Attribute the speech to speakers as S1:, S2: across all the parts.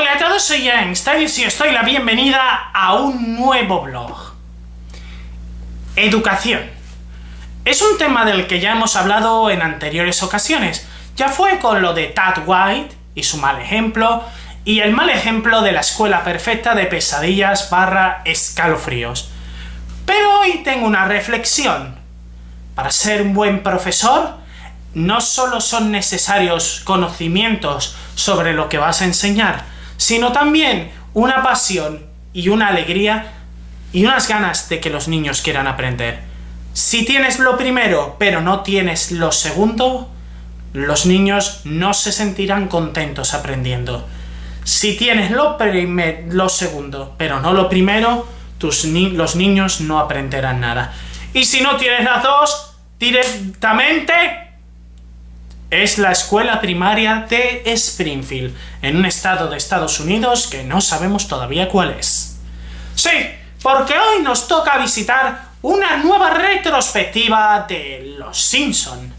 S1: Hola a todos, soy Jan Styles y os doy la bienvenida a un nuevo blog. Educación. Es un tema del que ya hemos hablado en anteriores ocasiones. Ya fue con lo de Tad White y su mal ejemplo, y el mal ejemplo de la escuela perfecta de pesadillas barra escalofríos. Pero hoy tengo una reflexión. Para ser un buen profesor, no solo son necesarios conocimientos sobre lo que vas a enseñar, sino también una pasión y una alegría y unas ganas de que los niños quieran aprender. Si tienes lo primero, pero no tienes lo segundo, los niños no se sentirán contentos aprendiendo. Si tienes lo, lo segundo, pero no lo primero, tus los niños no aprenderán nada. Y si no tienes las dos, directamente es la escuela primaria de Springfield, en un estado de Estados Unidos que no sabemos todavía cuál es. Sí, porque hoy nos toca visitar una nueva retrospectiva de Los Simpson.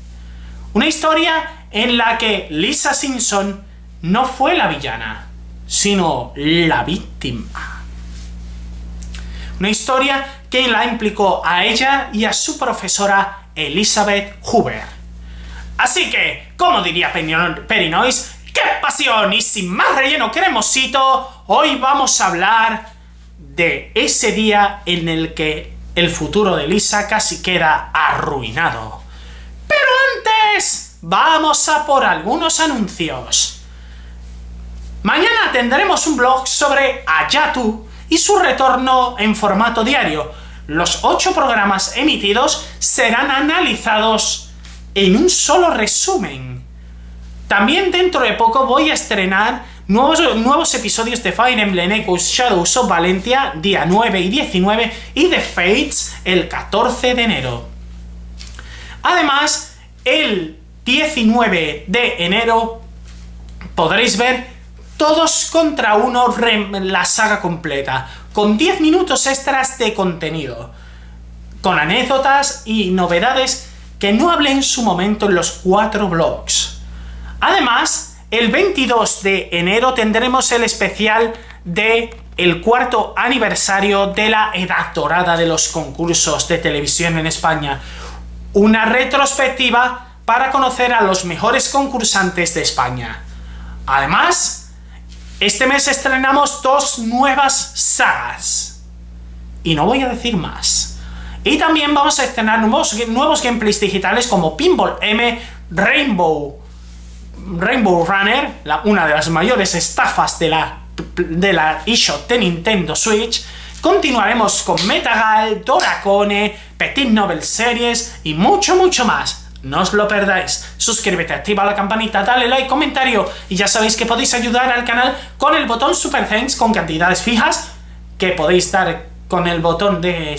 S1: Una historia en la que Lisa Simpson no fue la villana, sino la víctima. Una historia que la implicó a ella y a su profesora Elizabeth Hoover. Así que, como diría Perinois, ¡qué pasión! Y sin más relleno cremosito, hoy vamos a hablar de ese día en el que el futuro de Lisa casi queda arruinado. Pero antes, vamos a por algunos anuncios. Mañana tendremos un blog sobre Ayatu y su retorno en formato diario. Los ocho programas emitidos serán analizados en un solo resumen. También dentro de poco voy a estrenar nuevos, nuevos episodios de Fire Emblem Echoes Shadows of Valentia, día 9 y 19, y de Fates, el 14 de enero. Además, el 19 de enero podréis ver todos contra uno la saga completa, con 10 minutos extras de contenido, con anécdotas y novedades que no hablé en su momento en los cuatro blogs. Además, el 22 de enero tendremos el especial de el cuarto aniversario de la edad dorada de los concursos de televisión en España. Una retrospectiva para conocer a los mejores concursantes de España. Además, este mes estrenamos dos nuevas sagas. Y no voy a decir más. Y también vamos a estrenar nuevos, nuevos gameplays digitales como Pinball M, Rainbow, Rainbow Runner, una de las mayores estafas de la, de la eShop de Nintendo Switch. Continuaremos con Metagal, Doracone, Petit Novel Series y mucho, mucho más. No os lo perdáis. Suscríbete, activa la campanita, dale like, comentario y ya sabéis que podéis ayudar al canal con el botón Super Thanks con cantidades fijas que podéis dar con el botón de,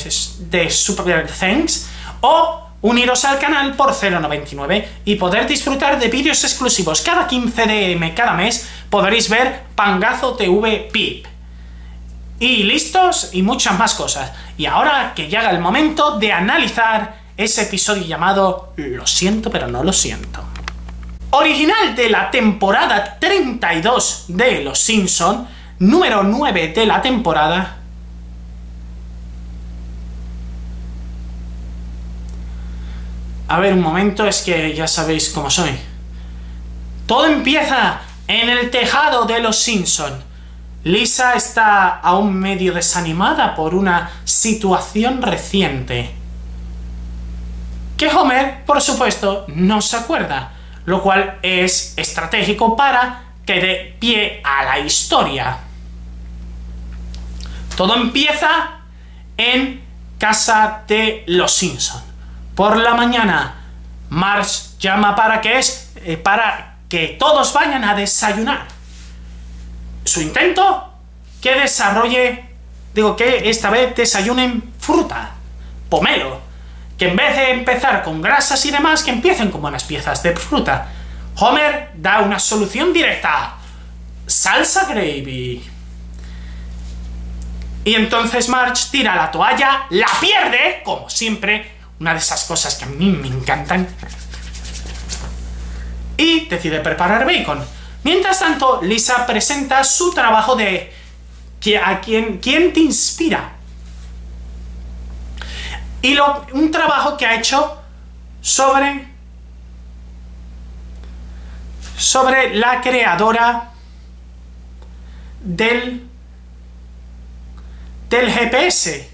S1: Super Thanks o uniros al canal por 0,99 y poder disfrutar de vídeos exclusivos. Cada 15 de cada mes podréis ver Pangazo TV PIP. Y listos y muchas más cosas. Y ahora que llega el momento de analizar ese episodio llamado Lo siento pero no lo siento. Original de la temporada 32 de Los Simpson, número 9 de la temporada. A ver, un momento, es que ya sabéis cómo soy. Todo empieza en el tejado de Los Simpson. Lisa está aún medio desanimada por una situación reciente que Homer, por supuesto, no se acuerda, lo cual es estratégico para que dé pie a la historia. Todo empieza en casa de los Simpson. Por la mañana, Marge llama para que es eh, para que todos vayan a desayunar. Su intento que desarrolle, digo que esta vez desayunen fruta, pomelo, que en vez de empezar con grasas y demás, que empiecen con buenas piezas de fruta. Homer da una solución directa. Salsa gravy. Y entonces Marge tira la toalla, la pierde, como siempre, una de esas cosas que a mí me encantan, y decide preparar bacon. Mientras tanto, Lisa presenta su trabajo de a quién, quién te inspira. Y lo, un trabajo que ha hecho sobre sobre la creadora del del GPS.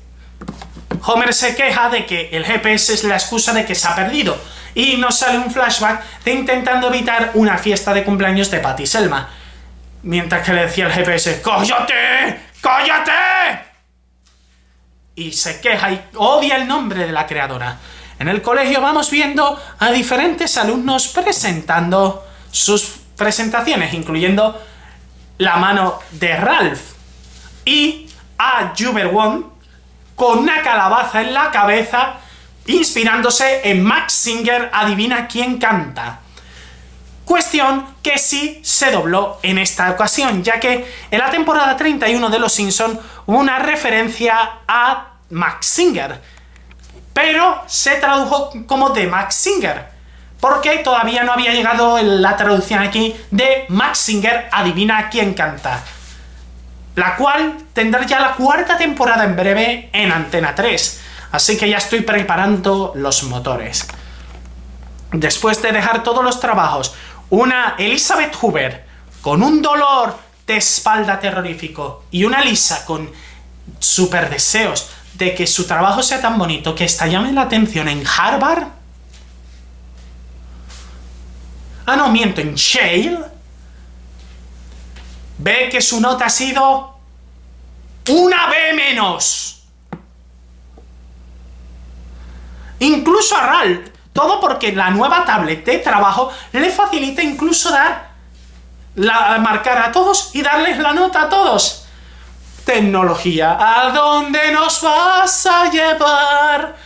S1: Homer se queja de que el GPS es la excusa de que se ha perdido y nos sale un flashback de intentando evitar una fiesta de cumpleaños de Patty Selma. Mientras que le decía el GPS, ¡Cállate! ¡Cállate! Y se queja y odia el nombre de la creadora. En el colegio vamos viendo a diferentes alumnos presentando sus presentaciones, incluyendo la mano de Ralph y a Juber con una calabaza en la cabeza inspirándose en Max Singer, adivina quién canta. Cuestión que sí se dobló en esta ocasión, ya que en la temporada 31 de Los Simpson hubo una referencia a Max Singer, pero se tradujo como de Max Singer, porque todavía no había llegado la traducción aquí de Max Singer, adivina quién canta, la cual tendrá ya la cuarta temporada en breve en Antena 3. Así que ya estoy preparando los motores. Después de dejar todos los trabajos, una Elizabeth Hoover con un dolor de espalda terrorífico y una Lisa con super deseos de que su trabajo sea tan bonito que esta llame la atención en Harvard. Ah, no, miento, en Shale. Ve que su nota ha sido una B menos. Incluso a RAL. Todo porque la nueva tablet de trabajo le facilita incluso dar la, marcar a todos y darles la nota a todos. Tecnología, ¿a dónde nos vas a llevar?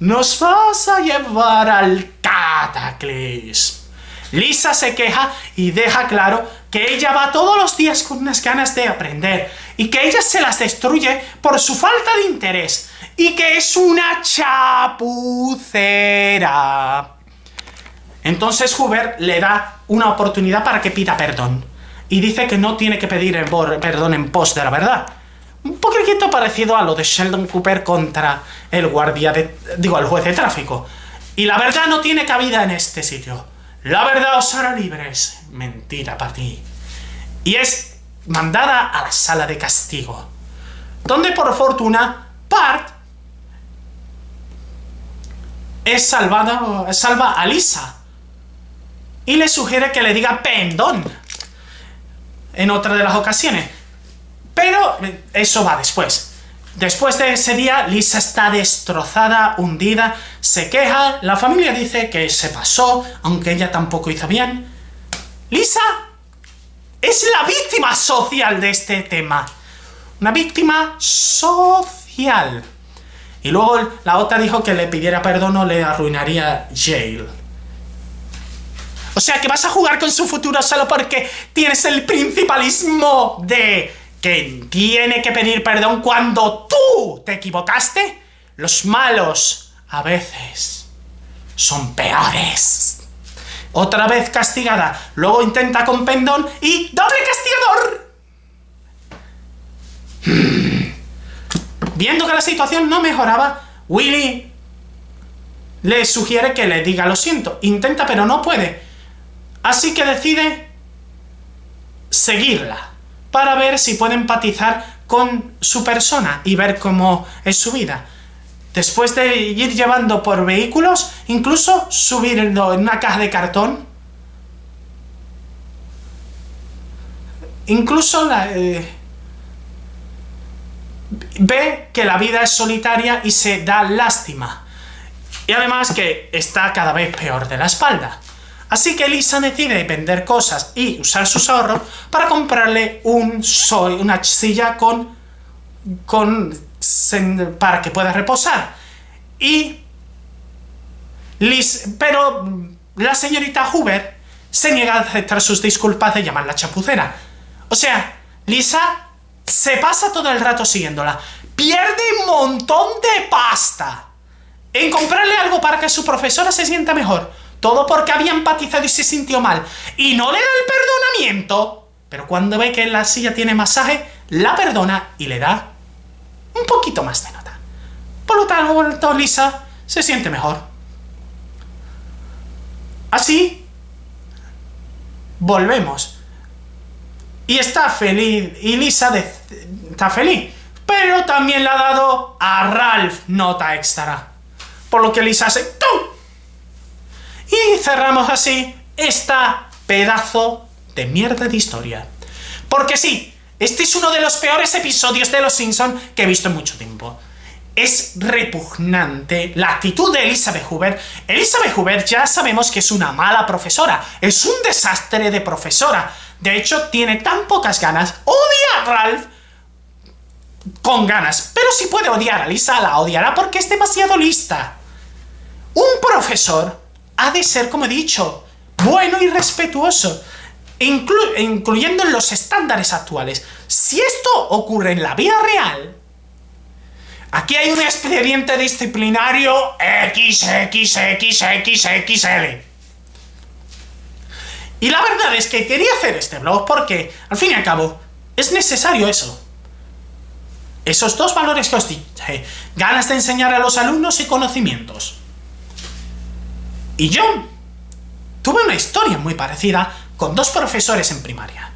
S1: Nos vas a llevar al cataclismo. Lisa se queja y deja claro que ella va todos los días con unas ganas de aprender y que ella se las destruye por su falta de interés y que es una chapucera. Entonces Hoover le da una oportunidad para que pida perdón y dice que no tiene que pedir perdón en pos de la verdad. Un poquito parecido a lo de Sheldon Cooper contra el guardia de... digo, el juez de tráfico. Y la verdad no tiene cabida en este sitio. La verdad os hará libres. Mentira para ti. Y es mandada a la sala de castigo, donde por fortuna Bart es salvada, salva a Lisa y le sugiere que le diga perdón en otra de las ocasiones. Pero eso va después. Después de ese día, Lisa está destrozada, hundida, se queja, la familia dice que se pasó, aunque ella tampoco hizo bien. Lisa es la víctima social de este tema. Una víctima social. Y luego la otra dijo que le pidiera perdón o le arruinaría Jail. O sea que vas a jugar con su futuro solo porque tienes el principalismo de que tiene que pedir perdón cuando tú te equivocaste, los malos a veces son peores. Otra vez castigada, luego intenta con perdón y doble castigador. Hmm. Viendo que la situación no mejoraba, Willy le sugiere que le diga lo siento. Intenta pero no puede. Así que decide seguirla para ver si puede empatizar con su persona y ver cómo es su vida. Después de ir llevando por vehículos, incluso subirlo en una caja de cartón, incluso la, eh, ve que la vida es solitaria y se da lástima. Y además que está cada vez peor de la espalda. Así que Lisa decide vender cosas y usar sus ahorros para comprarle un soy, una silla con, con para que pueda reposar. Y Liz, pero la señorita Hoover se niega a aceptar sus disculpas de llamarla chapucera. O sea, Lisa se pasa todo el rato siguiéndola. Pierde un montón de pasta en comprarle algo para que su profesora se sienta mejor todo porque había empatizado y se sintió mal, y no le da el perdonamiento, pero cuando ve que la silla tiene masaje, la perdona y le da un poquito más de nota. Por lo tanto, Lisa se siente mejor. Así, volvemos. Y está feliz, y Lisa está feliz. Pero también le ha dado a Ralph nota extra. Por lo que Lisa hace ¡Tum! Y cerramos así esta pedazo de mierda de historia. Porque sí, este es uno de los peores episodios de Los Simpson que he visto en mucho tiempo. Es repugnante la actitud de Elizabeth Hoover. Elizabeth Hoover ya sabemos que es una mala profesora, es un desastre de profesora. De hecho, tiene tan pocas ganas, odia a Ralph con ganas. Pero si puede odiar a Lisa, la odiará porque es demasiado lista. Un profesor ha de ser, como he dicho, bueno y respetuoso, incluyendo en los estándares actuales. Si esto ocurre en la vida real, aquí hay un expediente disciplinario XXXXL. Y la verdad es que quería hacer este blog porque, al fin y al cabo, es necesario eso. Esos dos valores que os dije, ganas de enseñar a los alumnos y conocimientos. Y yo tuve una historia muy parecida con dos profesores en primaria.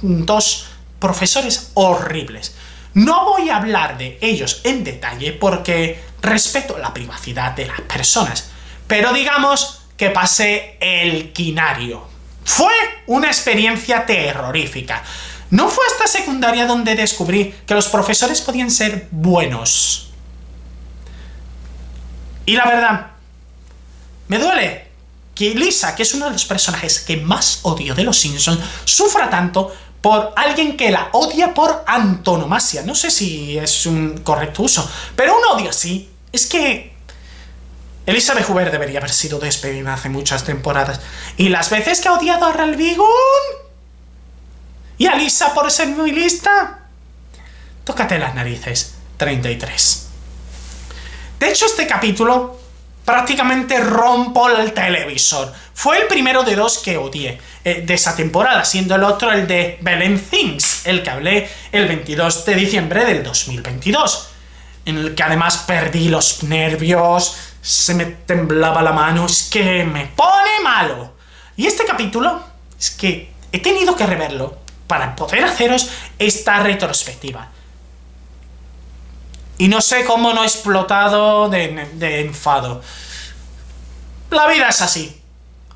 S1: dos profesores horribles. No voy a hablar de ellos en detalle porque respeto la privacidad de las personas. Pero digamos que pasé el quinario. Fue una experiencia terrorífica. No fue hasta secundaria donde descubrí que los profesores podían ser buenos. Y la verdad, me duele que Lisa, que es uno de los personajes que más odio de los Simpsons, sufra tanto por alguien que la odia por antonomasia. No sé si es un correcto uso, pero un odio así es que Elizabeth Hoover debería haber sido despedida hace muchas temporadas. Y las veces que ha odiado a Ralvigon y a Lisa por ser muy lista, tócate las narices. 33. De hecho, este capítulo prácticamente rompo el televisor. Fue el primero de dos que odié eh, de esa temporada, siendo el otro el de Belen Things, el que hablé el 22 de diciembre del 2022, en el que además perdí los nervios, se me temblaba la mano, es que me pone malo. Y este capítulo, es que he tenido que reverlo para poder haceros esta retrospectiva. Y no sé cómo no he explotado de, enfado. La vida es así.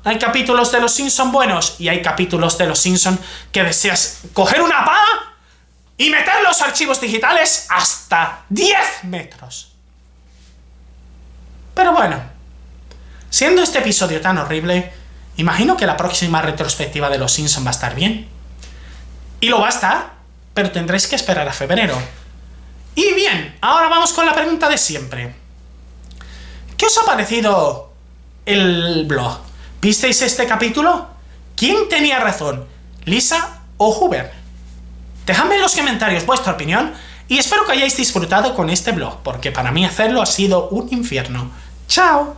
S1: Hay capítulos de Los Simpson buenos y hay capítulos de Los Simpson que deseas coger una pala y meter los archivos digitales hasta 10 metros. Pero bueno, siendo este episodio tan horrible, imagino que la próxima retrospectiva de Los Simpson va a estar bien. Y lo va a estar, pero tendréis que esperar a febrero. Y bien, ahora vamos con la pregunta de siempre. ¿Qué os ha parecido el blog? ¿Visteis este capítulo? ¿Quién tenía razón? ¿Lisa o Hoover? Dejadme en los comentarios vuestra opinión y espero que hayáis disfrutado con este blog, porque para mí hacerlo ha sido un infierno. ¡Chao!